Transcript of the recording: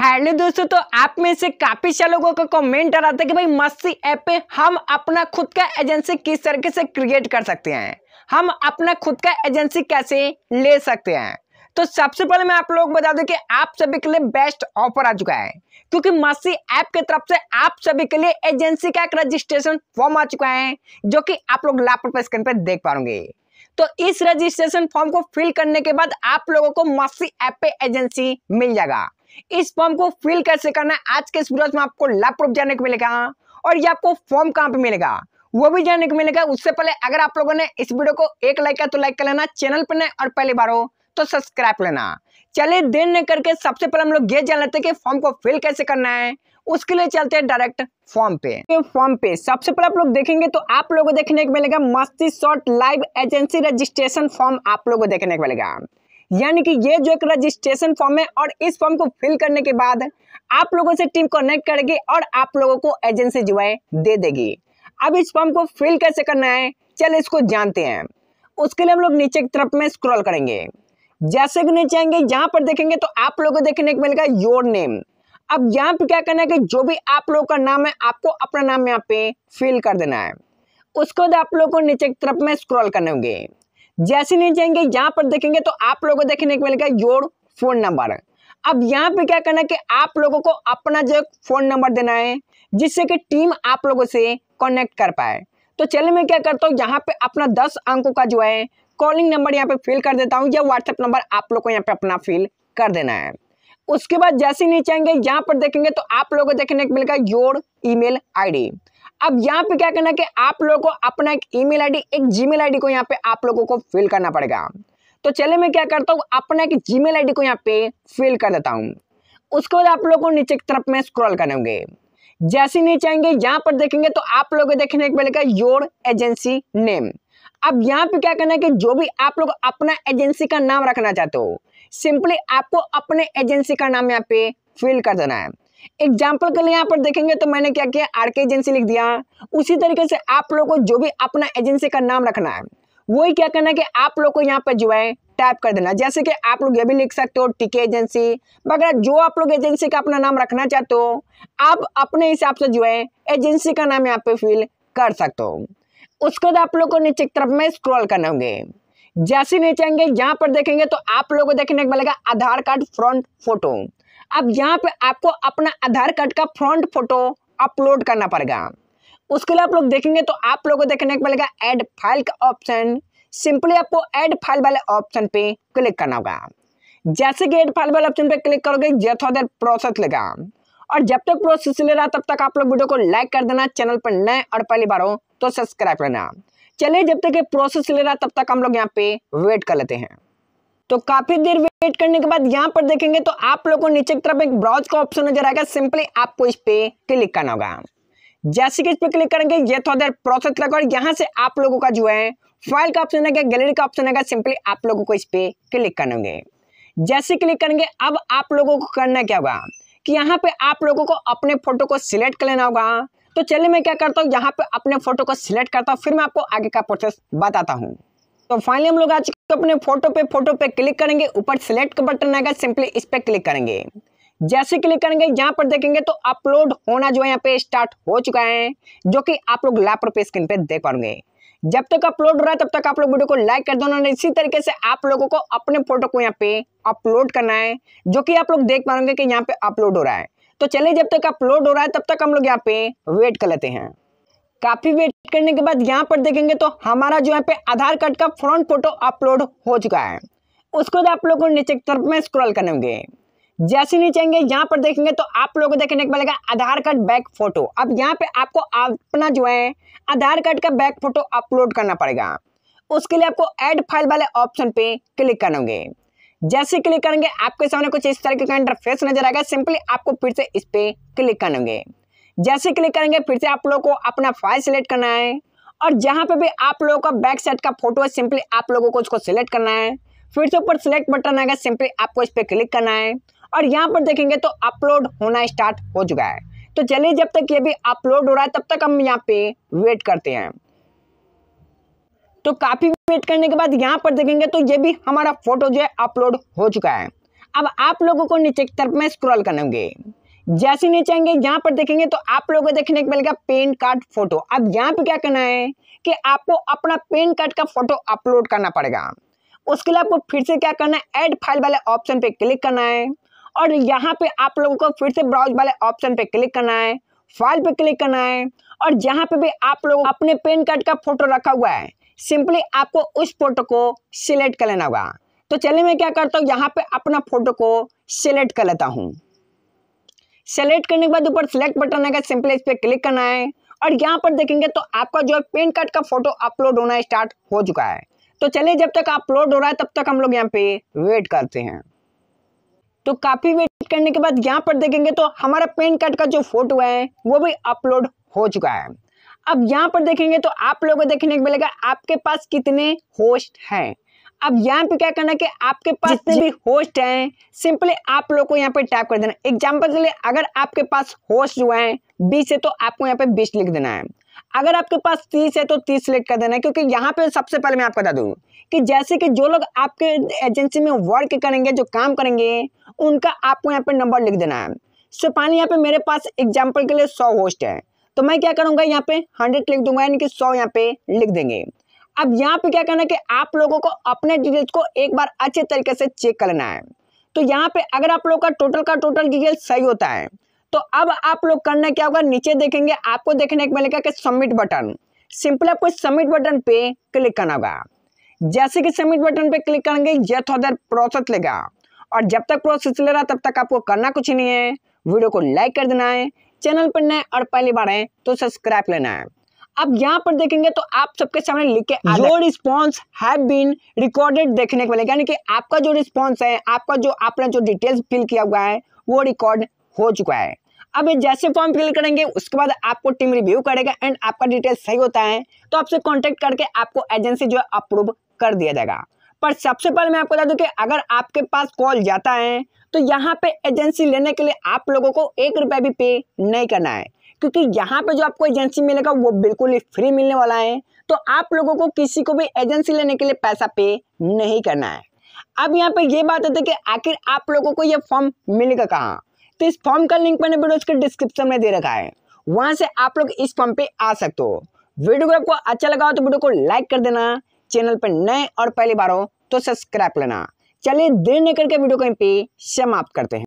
Hello दोस्तों तो आप में से काफ़ी सारे लोगों का कमेंट आ रहा था कि भाई मस्ती ऐप पे हम अपना खुद का एजेंसी किस तरीके से क्रिएट कर सकते हैं? हम अपना खुद का एजेंसी कैसे ले सकते हैं? तो सबसे पहले मैं आप लोग बता दूँ कि आप सभी के लिए बेस्ट ऑफ़र आ चुका है। क्योंकि मस्ती ऐप के तरफ़ से आप सभी के लिए एजेंसी का एक रजिस्ट्रेशन फॉर्म आ चुका है, जो कि आप लोग लैपटॉप स्क्रीन पर देख पाओगे। तो इस रजिस्ट्रेशन फॉर्म को फिल करने के बाद आप लोगों को मस्ती ऐप पे एजेंसी मिल जाएगा। इस फॉर्म को फिल कैसे करना है? आज के वीडियो में आपको लैपटॉप जानने को मिलेगा और ये आपको फॉर्म कहाँ पे मिलेगा? वो भी जानने को मिलेगा। उससे पहले अगर आप लोगों ने इस वीडियो को एक लाइक किया तो लाइक कर लेना, चैनल पर नहीं और पहली बार हो तो सब्सक्राइब लेना। चलिए देर नहीं करके सबसे पहले हम लोग ये जान लेते हैं कि फॉर्म को फिल कैसे करना है। उसके लिए चलते हैं डायरेक्ट फॉर्म पे। फॉर्म पे सबसे पहले आप लोग देखेंगे तो आप लोगों को देखने को मिलेगा मस्ती short live agency registration form आप लोगों को देखने को मिलेगा। यानी कि ये जो एक रजिस्ट्रेशन फॉर्म है और इस फॉर्म को फिल करने के बाद आप लोगों से टीम कनेक्ट करेगी और आप लोगों को एजेंसी जो है दे देगी। अब इस फॉर्म को फिल कैसे करना है? चल इसको जानते हैं। उसके लिए हम लोग नीचे की तरफ़ में स्क्रॉल करेंगे। जैसे कि नीचे आएँगे, यहाँ पर देखेंगे तो आप लोगों को देखने को मिलेगा योर नेम अब यहाँ पे क्या करना है कि जो भी आप लोगों का नाम है, आपको अपना नाम यहाँ पे फिल कर देना है। उसके बाद आप लोगों को नीचे की तरफ़ में स्क्रॉल करने होंगे। जैसे नहीं जाएँगे, यहाँ पर देखेंगे तो आप लोगों को देखने को मिलेगा योर फ़ोन नंबर अब यहाँ पे क्या करना है कि आप लोगों को अपना जो फ़ोन नंबर देना है, जिससे कि टीम आप लोगों से कनेक्ट कर पाए। तो चलिए मैं क्या करता हूँ, यहाँ पे अपना दस अंकों का जो है कॉलिंग नंबर यहाँ पे फिल कर देता हूँ या व्हाट्सएप नंबर आप लोग को यहाँ पे अपना फिल कर देना है। उसके बाद जैसे नीचे आएँगे यहाँ पर देखेंगे तो आप लोगों को देखने को मिलेगा योर ईमेल आईडी अब यहाँ पे क्या करना कि आप लोगों को अपना एक ईमेल आईडी एक जीमेल आईडी को यहाँ पे आप लोगों को फिल करना पड़ेगा। तो चले मैं क्या करता हूँ, अपना एक जीमेल आईडी को यहाँ पे फिल कर देता हूँ। उसके बाद आप लोगों को नीचे की तरफ़ में स्क्रॉल करेंगे जैसे नीचे आएँगे, यहाँ पर देखेंगे तो आप लोगों देखने को मिलेगा योर एजेंसी नेम अब यहाँ पे क्या करना है कि जो भी आप लोग अपना एजेंसी का नाम रखना चाहते हो सिंपली आपको अपने एजेंसी का नाम यहाँ पे फिल कर देना है। एग्ज़ाम्पल के लिए यहाँ पर देखेंगे तो मैंने क्या किया? आर के एजेंसी लिख दिया। उसी तरीके से आप लोग को जो भी अपना एजेंसी का नाम रखना है, वही क्या करना है कि आप लोग को यहाँ पर जो है टाइप कर देना। जैसे कि आप लोग ये भी लिख सकते हो टीके एजेंसी वगैरह जो आप लोग एजेंसी का अपना नाम रखना चाहते हो, आप अपने हिसाब से जो है एजेंसी का नाम यहाँ पे फिल कर सकते हो। उसके बाद आप लोग को नीचे की तरफ़ में स्क्रॉल करना होंगे। जैसे नीचे आएँगे, यहाँ पर देखेंगे तो आप लोग को देखने को मिलेगा आधार कार्ड फ्रंट फ़ोटो अब यहाँ पे आपको अपना आधार कार्ड का फ्रंट फ़ोटो अपलोड करना पड़ेगा। उसके लिए आप लोग देखेंगे तो आप लोगों को देखने को मिलेगा ऐड फ़ाइल का ऑप्शन सिंपली आपको ऐड फ़ाइल वाले ऑप्शन पे क्लिक करना होगा। जैसे कि ऐड फ़ाइल वाले ऑप्शन पे क्लिक करोगे ये थोड़ा देर प्रोसेस लेगा। और जब तक प्रोसेस ले रहा तब तक आप लोग वीडियो को लाइक कर देना चैनल पर नए और पहली बार हो तो सब्सक्राइब करना। चलिए जब तक ये प्रोसेस ले रहा तब तक हम लोग यहाँ पे वेट कर लेते हैं। तो काफ़ी देर वेट करने के बाद यहाँ पर देखेंगे तो आप लोगों को नीचे की तरफ़ एक ब्राउज का ऑप्शन नज़र आएगा। सिंपली आपको इस पे क्लिक करना होगा। जैसे कि इस पे क्लिक करेंगे, ये थोड़ा देर प्रोसेस लगा और यहाँ से आप लोगों का जो है फ़ाइल का ऑप्शन है गैलरी का ऑप्शन है सिंपली आप लोगों को इस पे क्लिक करना होंगे। जैसे क्लिक करेंगे, अब आप लोगों को करना क्या होगा कि यहाँ पे आप लोगों को अपने फ़ोटो को सिलेक्ट कर लेना होगा। तो चलिए मैं क्या करता हूँ, यहाँ पे अपने फ़ोटो को सिलेक्ट करता हूँ, फिर मैं आपको आगे का प्रोसेस बताता हूँ। तो फाइनली हम लोग आज अपने फ़ोटो पे फ़ोटो पे क्लिक करेंगे। ऊपर सिलेक्ट का बटन आएगा सिंपली इस पर क्लिक करेंगे। जैसे क्लिक करेंगे, यहाँ पर देखेंगे तो अपलोड होना जो है यहाँ पे स्टार्ट हो चुका है, जो कि आप लोग लैपटॉप पे स्क्रीन पे देख पाएँगे जब तक अपलोड हो रहा है, तब तक आप लोग वीडियो को लाइक कर दो इसी तरीके से आप लोगों को अपने फ़ोटो को यहाँ पे अपलोड करना है, जो कि आप लोग देख पाएँगे कि यहाँ पे अपलोड हो रहा है। तो चलिए जब तक अपलोड हो रहा है, तब तक हम लोग यहाँ पे वेट कर लेते हैं। काफ़ी वेट करने के बाद यहाँ पर देखेंगे तो हमारा जो यहाँ पे आधार कार्ड का फ्रंट फ़ोटो अपलोड हो चुका है। उसको आप लोग को नीचे की तरफ़ में स्क्रॉल करने होंगे। जैसे नीचे आएँगे, यहाँ पर देखेंगे तो आप लोगों को देखने को मिलेगा आधार कार्ड बैक फ़ोटो अब यहाँ पे आपको अपना जो है, आधार कार्ड का बैक फ़ोटो अपलोड करना पड़ेगा। उसके लिए आपको ऐड फ़ाइल वाले ऑप्शन पे क्लिक करेंगे जैसे क्लिक करेंगे, आपके सामने कुछ इस तरीके का इंटरफेस नज़र आएगा। सिंपली आपको फिर से इस पे क्लिक करना होंगे। जैसे क्लिक करेंगे, फिर से आप लोग को अपना फ़ाइल सिलेक्ट करना है। और जहाँ पे भी आप लोगों का बैक साइड का फ़ोटो है सिंपली आप लोगों को उसको सिलेक्ट करना है। फिर से ऊपर सिलेक्ट बटन आएगा सिंपली आपको इस पर क्लिक करना है। और यहाँ पर देखेंगे तो अपलोड होना स्टार्ट हो चुका है। तो चलिए, जब तक ये भी अपलोड हो रहा है, तब तक हम यहाँ पे वेट करते हैं। तो काफ़ी वेट करने के बाद यहाँ पर देखेंगे तो ये भी हमारा फ़ोटो जो है अपलोड हो चुका है। अब आप लोगों को नीचे की तरफ़ में स्क्रॉल करेंगे जैसे नीचे आएँगे, यहाँ पर देखेंगे तो आप लोगों को देखने को मिलेगा पेन कार्ड फ़ोटो। अब यहाँ पे क्या करना है कि आपको अपना पेन कार्ड का फ़ोटो अपलोड करना पड़ेगा। उसके लिए आपको फिर से क्या करना है, ऐड फ़ाइल वाले ऑप्शन पे क्लिक करना है और यहाँ पे आप लोगों को फिर से ब्राउज वाले ऑप्शन पे क्लिक करना है, फ़ाइल पे क्लिक करना है और जहाँ पे भी आप लोग अपने पेन कार्ड का फ़ोटो रखा हुआ है। सिंपली आपको उस फ़ोटो को सिलेक्ट कर लेना होगा। तो चलिए मैं क्या करता हूँ, यहाँ पे अपना फ़ोटो को सिलेक्ट कर लेता हूँ। सेलेक्ट करने के बाद ऊपर सेलेक्ट बटन आएगा सिंपली इस पर क्लिक करना है। और यहाँ पर देखेंगे तो आपका जो है पेन कार्ड का फ़ोटो अपलोड होना स्टार्ट हो चुका है। तो चलिए जब तक अपलोड हो रहा है, तब तक हम लोग यहाँ पे वेट करते हैं। तो काफ़ी वेट करने के बाद यहाँ पर देखेंगे तो हमारा पेन कार्ड का जो फ़ोटो है, वो भी अपलोड हो चुका है। अब यहाँ पर देखेंगे तो आप लोगों को देखने को मिलेगा, आपके पास कितने होस्ट हैं? अब यहाँ पे क्या करना है कि आपके पास जितने भी होस्ट हैं। सिंपली आप लोग को यहाँ पे टाइप कर देना। एग्ज़ाम्पल के लिए अगर आपके पास होस्ट जो है बीस है तो आपको यहाँ पे बीस लिख देना है। अगर आपके पास तीस है तो तीस सिलेक्ट कर देना है क्योंकि यहाँ पे सबसे पहले मैं आपको बता दूँ कि जैसे कि जो लोग आपके एजेंसी में वर्क करेंगे जो काम करेंगे उनका आपको यहाँ पे नंबर लिख देना है। सो पानी यहाँ पे मेरे पास एग्ज़ाम्पल के लिए सौ होस्ट है। तो मैं क्या करूँगा यहाँ पे हंड्रेड लिख दूँगा यानी कि सौ यहाँ पे लिख देंगे। अब यहाँ पे क्या करना है कि आप लोगों को अपने डिटेल्स को एक बार अच्छे तरीके से चेक करना है। तो यहाँ पे अगर आप लोग का टोटल का टोटल डिटेल सही होता है तो अब आप लोग करना क्या होगा? नीचे देखेंगे, आपको देखने को मिलेगा कि सबमिट बटन सिंपल आपको सबमिट बटन पे क्लिक करना होगा। जैसे कि सबमिट बटन पे क्लिक करेंगे, यह थोड़ा देर प्रोसेस लेगा। और जब तक प्रोसेस ले रहा तब तक आपको करना कुछ नहीं है। वीडियो को लाइक कर देना है। चैनल पर नए और पहली बार है तो सब्सक्राइब लेना है। अब यहाँ पर देखेंगे तो आप सबके सामने लिख के जो रिस्पॉन्स हैव बीन रिकॉर्डेड देखने को मिलेगा। यानी कि आपका जो रिस्पॉन्स है आपका जो आपने जो डिटेल्स फिल किया हुआ है वो रिकॉर्ड हो चुका है। अब जैसे फॉर्म फिल करेंगे उसके बाद आपको टीम रिव्यू करेगा एंड आपका डिटेल सही होता है तो आपसे कॉन्टेक्ट करके आपको एजेंसी जो है अप्रूव कर दिया जाएगा। पर सबसे पहले मैं आपको बता दूँ कि अगर आपके पास कॉल जाता है तो यहाँ पे एजेंसी लेने के लिए आप लोगों को एक रुपया भी पे नहीं करना है। क्योंकि यहाँ पे जो आपको एजेंसी मिलेगा, वो बिल्कुल ही फ्री मिलने वाला है। तो आप लोगों को किसी को भी एजेंसी लेने के लिए पैसा पे नहीं करना है। अब यहाँ पे ये बात होती है कि आखिर आप लोगों को ये फॉर्म मिलेगा कहाँ? तो इस फॉर्म का लिंक मैंने वीडियो के डिस्क्रिप्शन में दे रखा है। वहाँ से आप लोग इस फॉर्म पे आ सकते हो। वीडियो को आपको अच्छा लगा हो तो वीडियो को लाइक कर देना चैनल पर नए और पहली बार हो तो सब्सक्राइब लेना चलिए देर नहीं करके वीडियो कहीं पे समाप्त करते हैं।